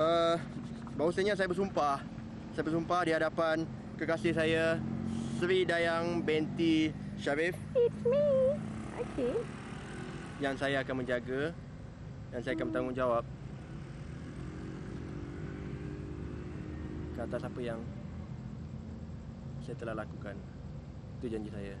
Uh, bahawasanya saya bersumpah. Saya bersumpah di hadapan kekasih saya Sri Dayang binti Syarif It's me. Okay. yang saya akan menjaga dan saya akan bertanggungjawab ke atas apa yang saya telah lakukan. Itu janji saya.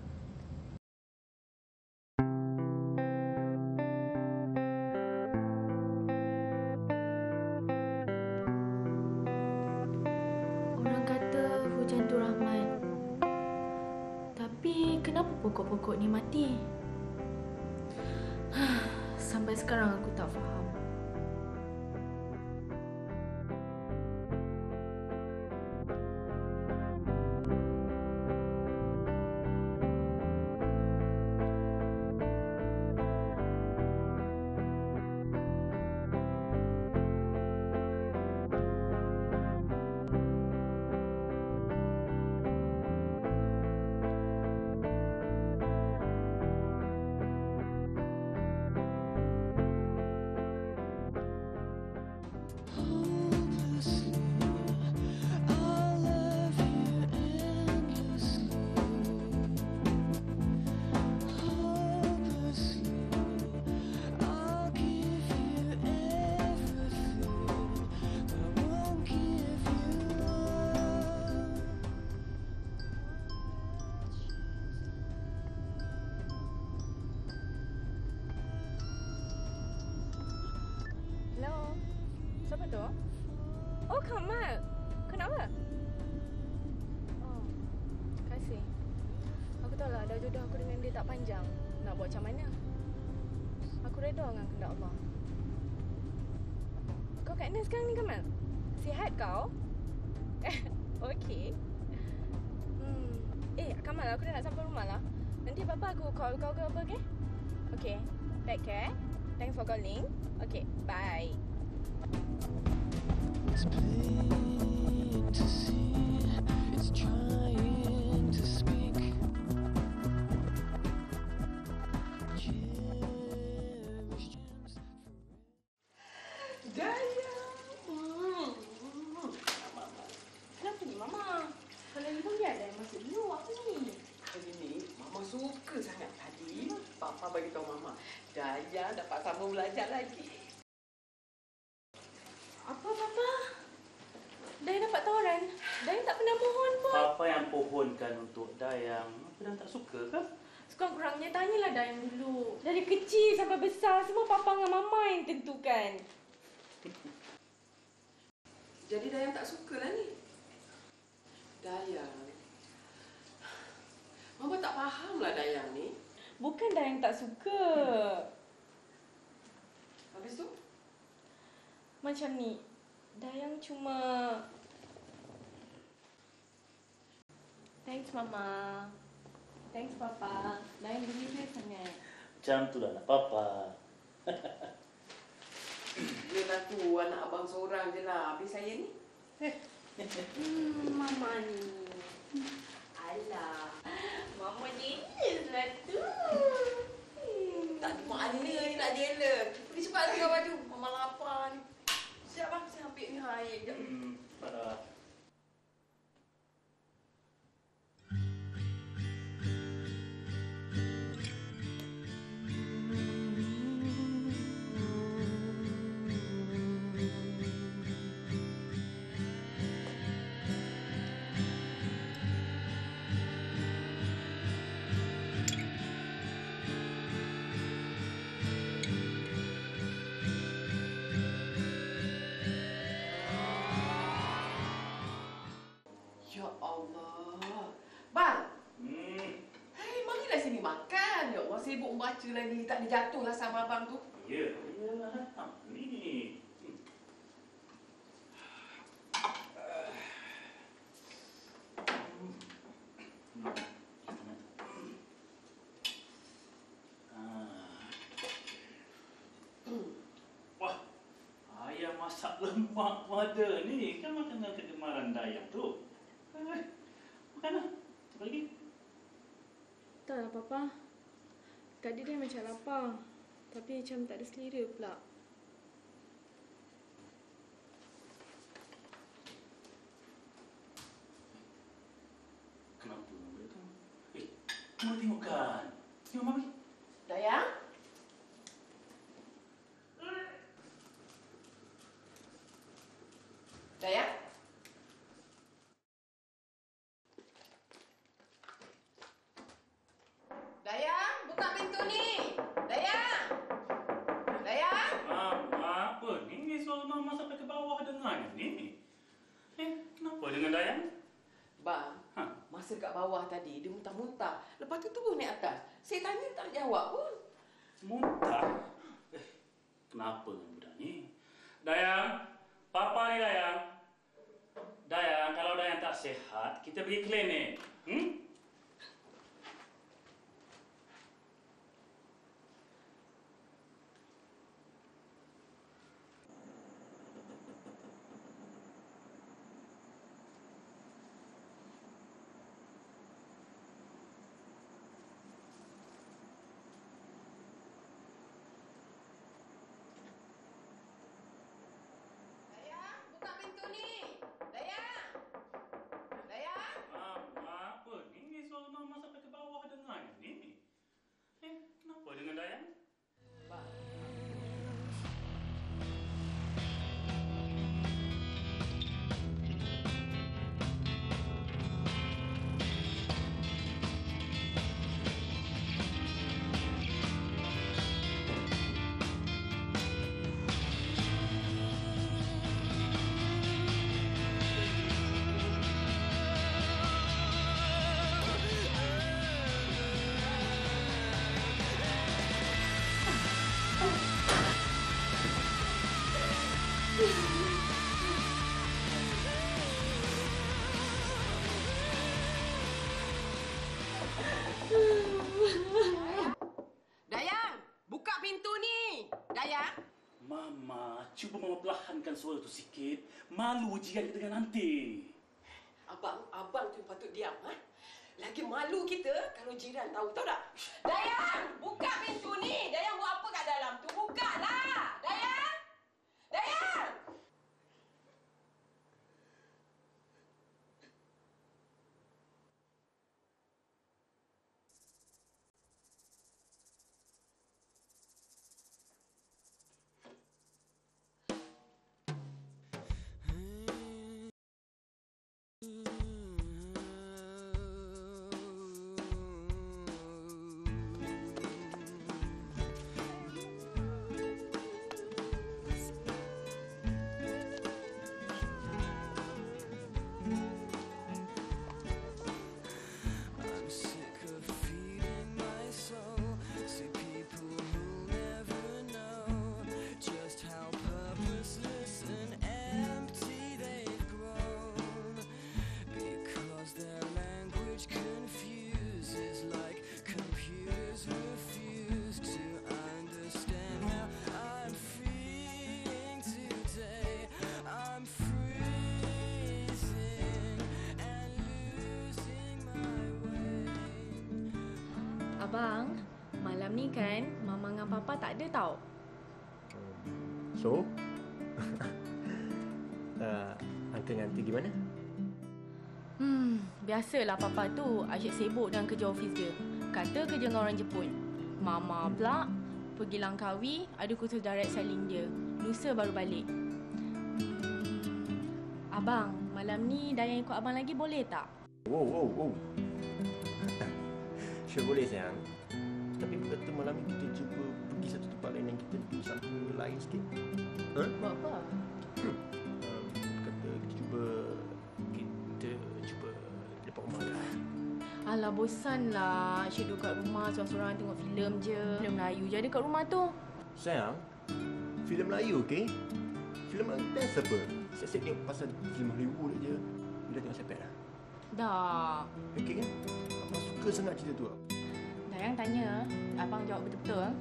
Allah. Kau kat mana sekarang ni, Kamal? Sihat kau? Okey. Hmm. Eh, Kamal, aku dah nak sampai rumah lah. Nanti apa-apa aku call kau ke apa, okay? Okay. Take care. Thanks for calling. Okay, bye. It's bagi tahu Mama, Daya dapat sambung belajar lagi. Apa Papa? Daya dapat tawaran. Daya tak pernah mohon pun. Apa yang pohonkan untuk Dayang? Apa Dayang tak suka ke? Sekurang-kurangnya tanyalah Dayang dulu. Dari kecil sampai besar, semua Papa dengan Mama yang tentukan. Jadi Dayang tak suka lah ni. Dayang. Mama tak faham lah Dayang ni. Bukan Dayang tak suka. Habis tu? Macam ni. Dayang cuma... Thanks Mama. Thanks Papa. Dayang gembira sangat. Macam tu lah nak papa. Dia lah tu anak abang seorang je lah. Habis saya ni. Hmm, Mama ni. Alah. Mama jenis lah tu. Hmm. Tak ada makna ni nak jela. Pergi cepat ke baju. Mama lapar ni. Siap bang, saya ambil ni air je. Hmm, membaca lagi. Tak dijatuhlah sama abang tu. ya, ya. Ni. Hmm. Ah. Wah, ayam masak lemak ada ni. Kan makanan kegemaran Dayang tu. Eh, makan lah. Apa lagi? Tak lah Papa. Tadi dia macam lapar. Tapi macam tak ada selera pula. Kenapa? Eh, cuma tengokkan. Tengok mami. Muntah-muntah. Lepas tu terus naik atas. Saya tanya tak jawab pun. Muntah. Eh, kenapa budak ni? Dayang, papa ni Dayang. Dayang, kalau Dayang tak sihat, kita pergi klinik. Hmm? Dayang, buka pintu ni. Dayang. Mama, cuba mama perlahankan suara tu sikit. Malu jiran kita dengan nanti. Abang, abang tu patut diam. Ha? Lagi malu kita kalau jiran tahu. Tahu tak? Dayang, buka pintu ni. Dayang buat apa kat dalam tu? Buka lah. Dayang. Dayang. Abang, malam ni kan mama dengan papa tak ada tau. So, uh, uncle dengan auntie gimana? Hmm, biasalah papa tu asyik sibuk dengan kerja office dia. Kata kerja dengan orang Jepun. Mama pula pergi Langkawi ada kursus direct selling dia. Lusa baru balik. Abang, malam ni Dayang ikut abang lagi boleh tak? Wow, wow, wow. Sure boleh sayang. Tapi betul malam ni kita cuba pergi satu tempat lain yang kita pergi satu lain sikit. Huh? Buat apa? Um, kata kita cuba kita cuba lepak rumah lah. Alah bosan lah Asyik duduk kat rumah Seorang-seorang tengok filem je Filem Melayu je ada kat rumah tu Sayang, filem Melayu okey? Filem Melayu best apa? Saya tengok pasal filem Hollywood je. Bila tengok siapa dah? Dah Okey kan? Suka sangat cerita tu. Dayang tanya Abang jawab betul-betul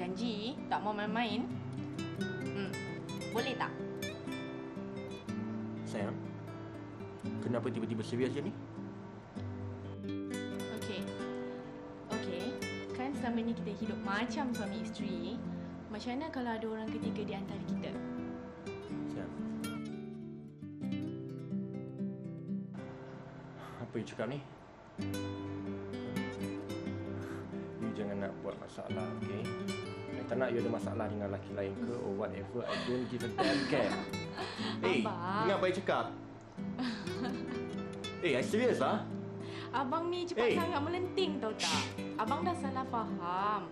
Janji Tak mau main-main Hmm Boleh tak? Sayang, kenapa tiba-tiba serius je ni? Okey Okey Kan selama ni kita hidup macam suami isteri Macam mana kalau ada orang ketiga di antara kita? Sayang. Apa you cakap ni? Nak buat masalah, okay? I tak nak you ada masalah dengan lelaki lain ke or whatever. I don't give a damn care. hey, Abang. ingat apa you cakap? Eh, hey, I serious lah. Abang ni cepat Eh. sangat melenting tau tak? Abang dah salah faham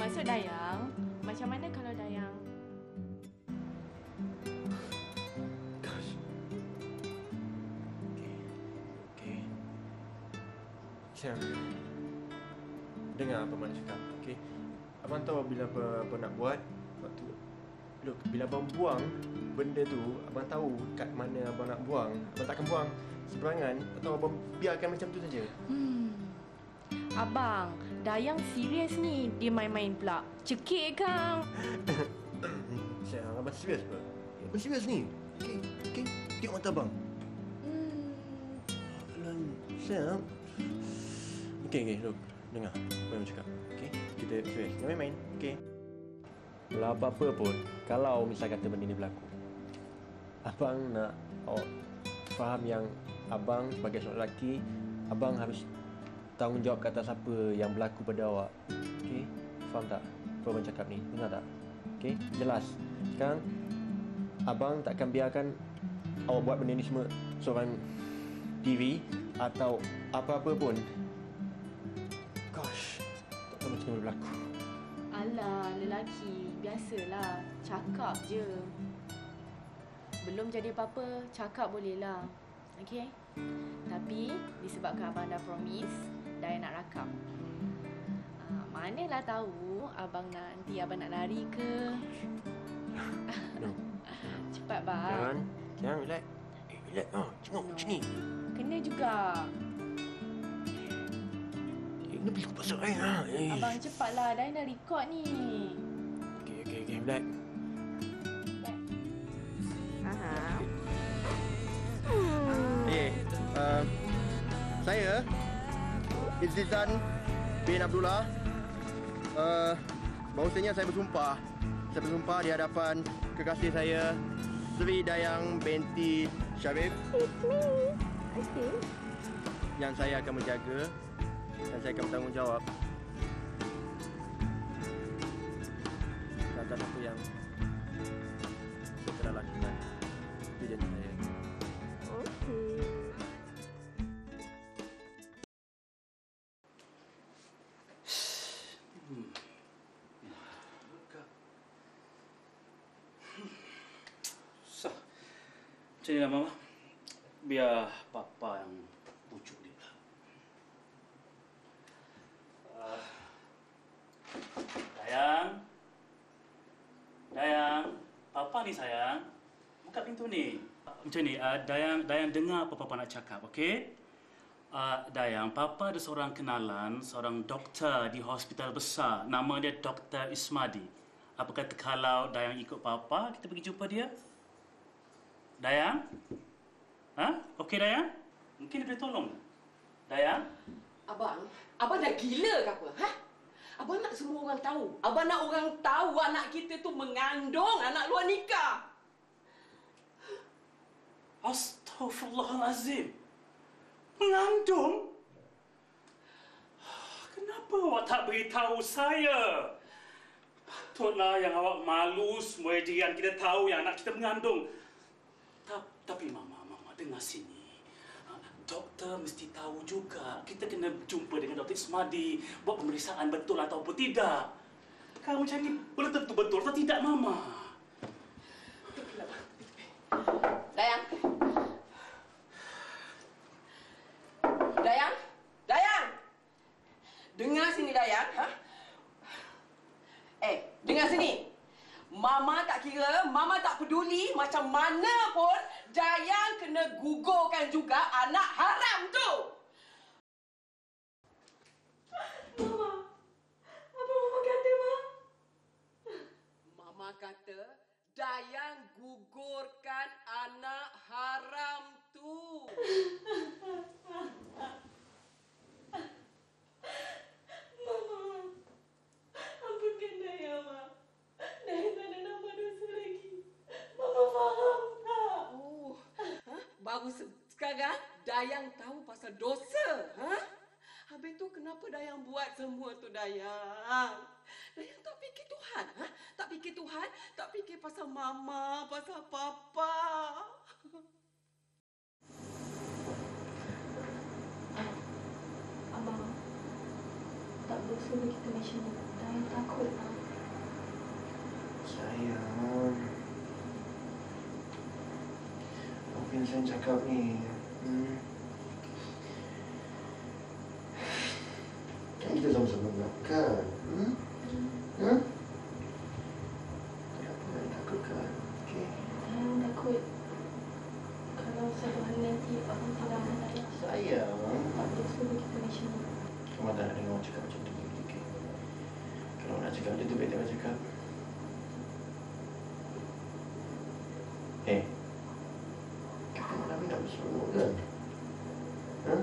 Maksud Dayang Macam mana kalau Dayang Gosh. Okay. Okay. Sayang. Dengar apa Mak cakap, okey? Abang tahu bila apa, apa nak buat. Waktu Look, bila abang buang benda tu, abang tahu kat mana abang nak buang. Abang takkan buang seberangan atau abang biarkan macam tu saja. Hmm. Abang, Dayang serius ni. Dia main-main pula. Cekik kang. Sayang, abang serius apa? Abang serius ni. Okey, okey. Tengok mata abang. Hmm. Sayang. Okey, okey, look. Dengar apa yang cakap. Okey, kita serius. Jangan main-main. Okey. Kalau apa-apa pun, kalau misal kata benda ni berlaku, abang nak awak faham yang abang sebagai seorang lelaki, abang harus tanggungjawab ke atas apa yang berlaku pada awak. Okey? Faham tak? Apa abang cakap ni? Dengar tak? Okey? Jelas. Sekarang, abang takkan biarkan awak buat benda ni semua seorang diri atau apa-apa pun. Gosh, tak tahu macam mana berlaku. Alah, lelaki. Biasalah. Cakap je. Belum jadi apa-apa, cakap boleh lah. Okay? Tapi, disebabkan abang dah promise, Daya nak rakam. Uh, manalah tahu abang nak, nanti abang nak lari ke. No. Cepat, bang. Jangan. Jangan, relax. Eh, relax. Oh, tengok No. macam ni. Kena juga. Ini berlaku pasal saya. Ha? Eh. Abang cepatlah, Daya dah record ni. Okey, okey, okey. Aha. Eh, uh, saya Izzizan bin Abdullah uh, bahawasanya saya bersumpah saya bersumpah di hadapan kekasih saya Sri Dayang binti Syarif It's me. I see. yang saya akan menjaga dan saya akan bertanggungjawab atas apa yang saya telah lakukan di janji saya. Okay. Sah. Macam ni lah Mama. Biar Papa yang bujuk dia. Uh, Dayang. Dayang. Papa ni sayang. Buka pintu ni. Macam ni, uh, Dayang, Dayang dengar apa Papa nak cakap, okey? Uh, Dayang, Papa ada seorang kenalan, seorang doktor di hospital besar. Nama dia Dr. Ismadi. Apa kata kalau Dayang ikut Papa, kita pergi jumpa dia? Dayang? Ha? Okey Dayang? Mungkin dia boleh tolong. Dayang? Abang, abang dah gila ke apa? Ha? Abang nak semua orang tahu. Abang nak orang tahu anak kita tu mengandung anak luar nikah. Astaghfirullahalazim. Mengandung? Kenapa awak tak beritahu saya? Patutlah yang awak malu semua jiran kita tahu yang anak kita mengandung. Ta- Tapi Mama, Mama dengar sini. Ha, Doktor mesti tahu juga. Kita kena jumpa dengan Dr. Ismadi. Buat pemeriksaan betul ataupun tidak. Kalau macam ni, boleh tentu betul atau tidak, Mama? Dayang. Dayang. Dayang. Dengar sini Dayang, ha? Eh, dengar sini. Mama tak kira, Mama tak peduli macam mana pun Dayang kena gugurkan juga anak haram tu. Mama. Apa Mama kata, Ma? Mama kata Gugurkan anak haram tu. Mama, ampunkan Daya, Ma. Daya tak ada nama dosa lagi. Mama faham tak? Oh, ha? baru se- sekarang Dayang tahu pasal dosa, ha? Habis tu kenapa Dayang buat semua tu Dayang? Dayang tak fikir Tuhan, ha? Tak fikir Tuhan, tak fikir pasal mama, pasal papa. Abang, tak berusaha kita macam ni. Dayang takut lah. Sayang. Apa yang saya cakap ni? Hmm. baik tengah cakap. Eh. Kau nak nak bersuruh ke? Ha?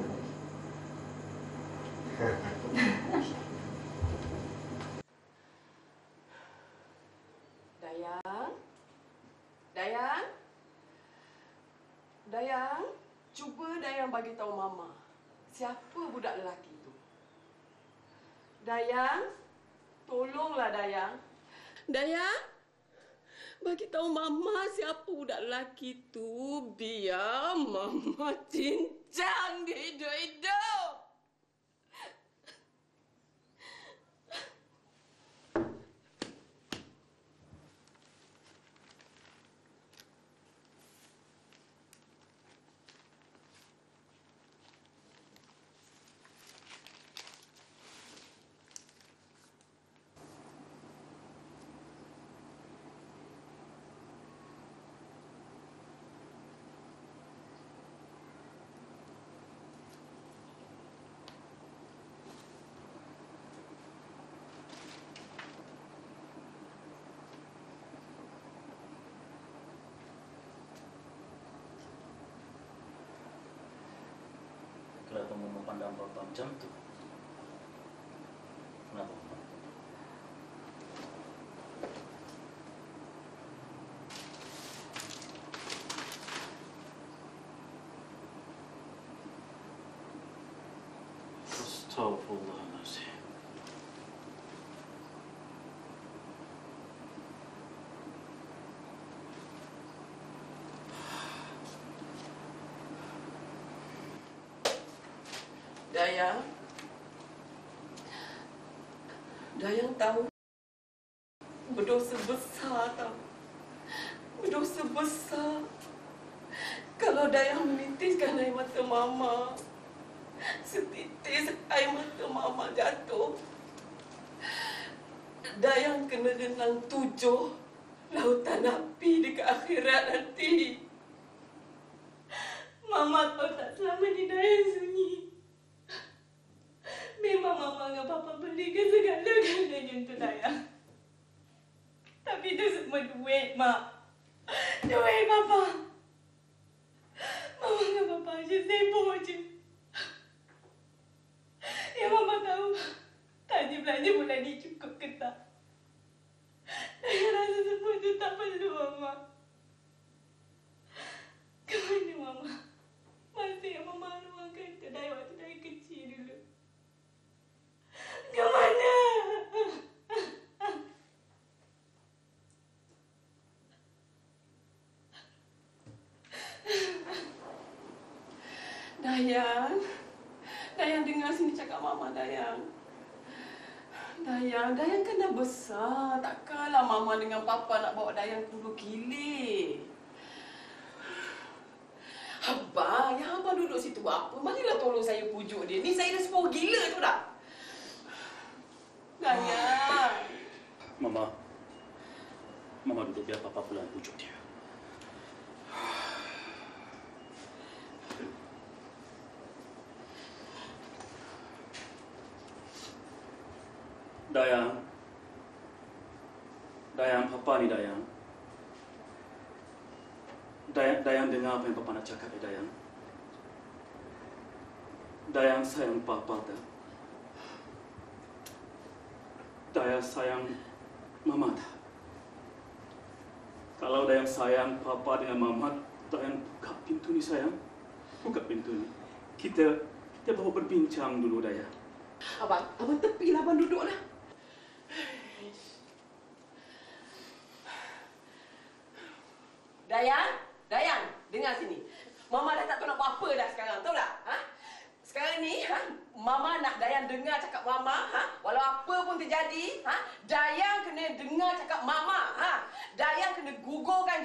Dayang? Dayang? Dayang? Cuba Dayang bagi tahu Mama. Siapa budak lelaki itu? Dayang? Tolonglah Dayang. Dayang? Bagi tahu Mama siapa budak lelaki itu biar Mama cincang dia hidup-hidup. Kenapa mau memandang Bapak macam tu? Kenapa? Mama? Astagfirullahaladzim. Dayang. Dayang tahu berdosa besar tahu. Berdosa besar. Kalau Dayang menitiskan air mata mama. Setitis air mata mama jatuh. Dayang kena renang tujuh lautan api dekat akhirat nanti. Mama tahu tak selama ni Dayang sunyi. Memang mama dengan papa belikan segala-galanya untuk Dayang. Tapi itu semua duit, Mak. Duit papa. Mama dengan papa aja sibuk je. Ya mama tahu. Tanya belanja bulan ni cukup. ke tak? Dayang rasa semua itu tak perlu, Mama. Ke mana, Mama? Masa yang Mama luangkan untuk Dayang waktu Dayang kecil dulu. Ke mana? Dayang. Dayang dengar sini cakap Mama Dayang. Dayang, Dayang kan dah besar. Takkanlah Mama dengan Papa nak bawa Dayang ke Hulu Kilir. Abang, yang abang duduk situ buat apa? Marilah tolong saya pujuk dia. Ni saya dah sepuluh gila tu dah. Dayang. Mama. Mama duduk biar Papa pulang pujuk dia. Dayang. Ni Dayang. Dayang, Dayang dengar apa yang Papa nak cakap ya Dayang. Dayang sayang Papa tak? Dayang sayang Mama tak? Kalau Dayang sayang Papa dengan Mama, Dayang buka pintu ni sayang. Buka pintu ni. Kita kita bawa berbincang dulu Dayang. Abang, abang tepilah abang duduklah.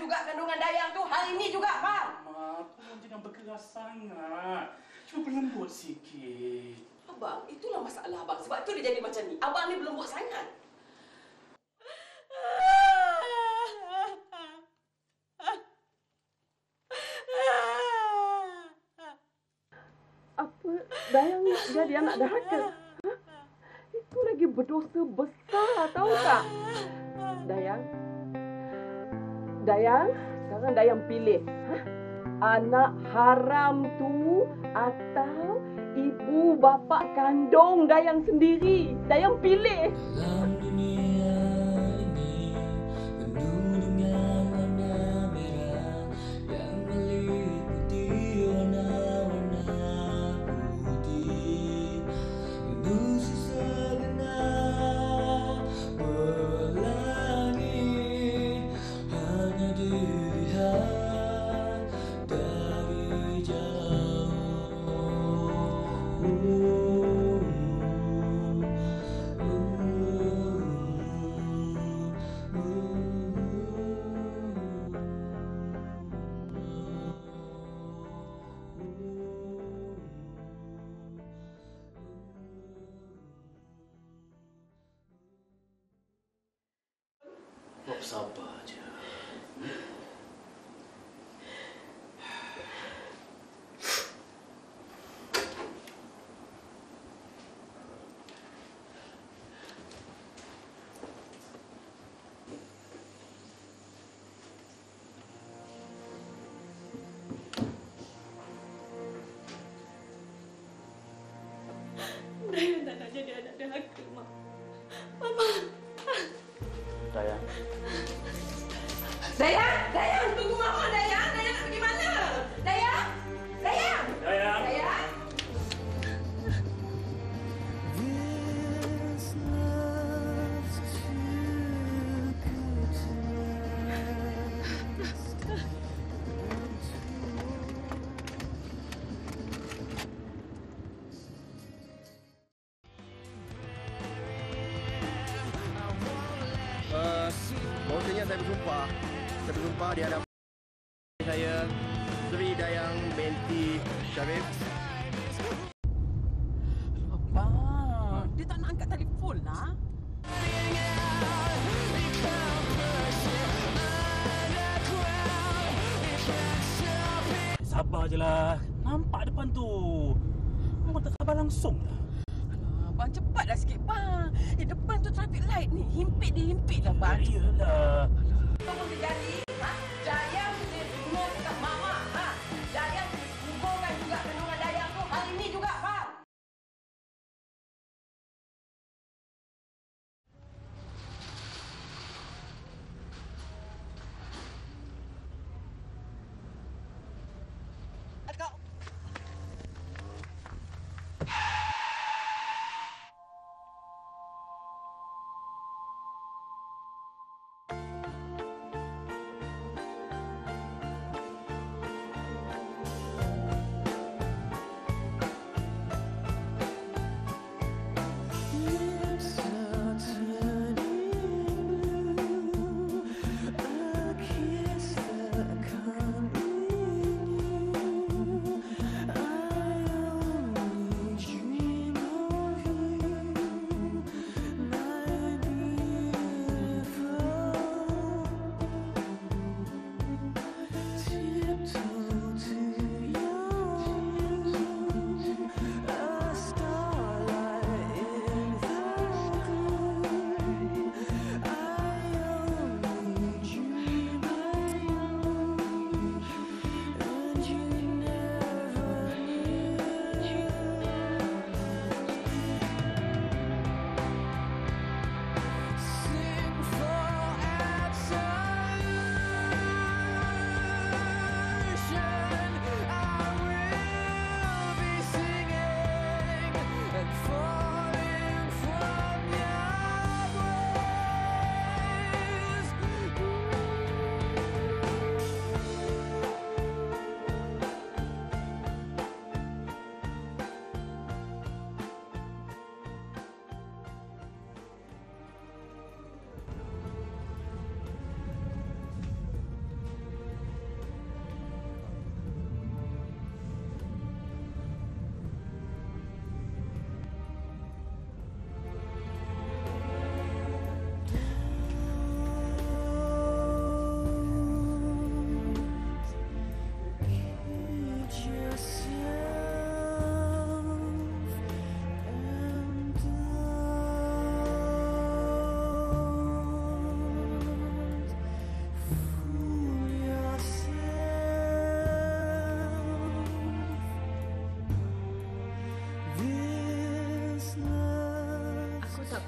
juga kandungan Dayang tu hari ini juga, Pak. Mak, kamu jangan berkeras sangat. Cuba berlembut sikit. Abang, itulah masalah abang. Sebab tu dia jadi macam ni. Abang ni berlembut sangat. Apa Dayang nak jadi anak dahaga? Itu lagi berdosa besar, tahu tak? Dayang, Dayang, sekarang Dayang pilih. Ha? Anak haram tu atau ibu bapa kandung Dayang sendiri. Dayang pilih. Dalam dunia. jadi anak derhaka, Mak. Mama. Dayang. Dayang, Dayang, tunggu Mama. himpit dihimpit lah bahaya lah Kau pun terjadi Ha?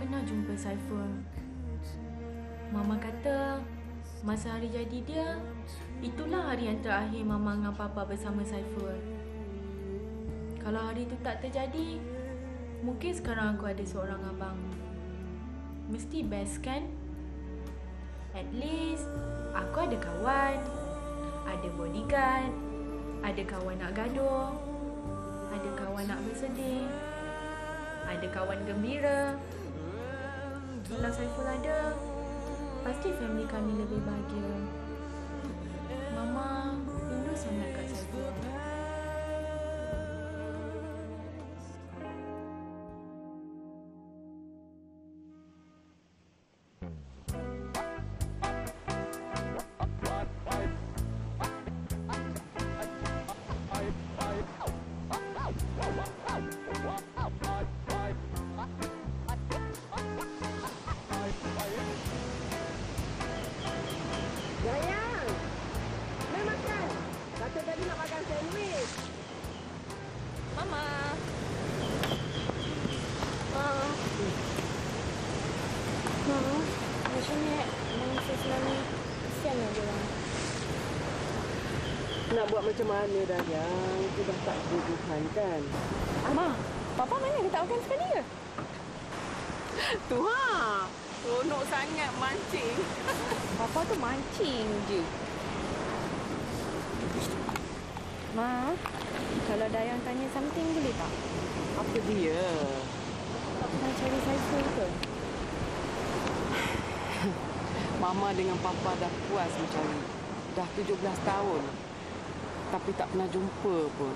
Pernah jumpa Saiful. Mama kata masa hari jadi dia, itulah hari yang terakhir Mama dengan Papa bersama Saiful. Kalau hari itu tak terjadi, mungkin sekarang aku ada seorang abang. Mesti best kan? At least aku ada kawan, ada bodyguard, ada kawan nak gaduh, ada kawan nak bersedih, ada kawan gembira. Kalau Saiful ada, pasti family kami lebih bahagia. Buat macam mana Dayang? Itu dah tak kebutuhan kan? Ma, Papa mana dia tak makan sekali ke? Tu ha! Seronok sangat mancing. Papa tu mancing je. Ma, kalau Dayang tanya something boleh tak? Apa dia? Tak pernah cari Saiful ke? Mama dengan Papa dah puas mencari. Dah 17 tahun. Tapi tak pernah jumpa pun.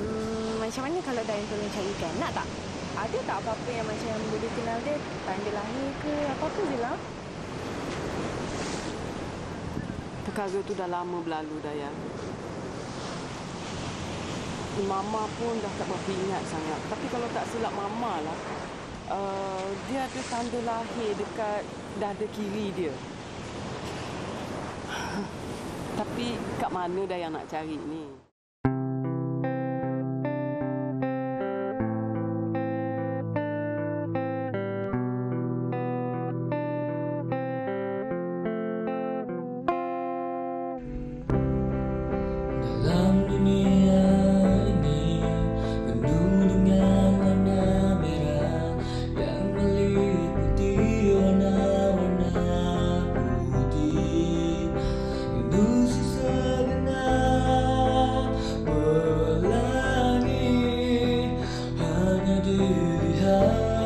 Hmm, macam mana kalau Dayang tolong carikan? Nak tak? Ada tak apa-apa yang macam boleh kenal dia? Tanda lahir ke? Apa-apa je lah. Perkara tu dah lama berlalu, Dayang. Mama pun dah tak berapa ingat sangat. Tapi kalau tak silap Mama lah, uh, dia ada tanda lahir dekat dada kiri dia. Tapi kat mana Dayang nak cari ni? do behind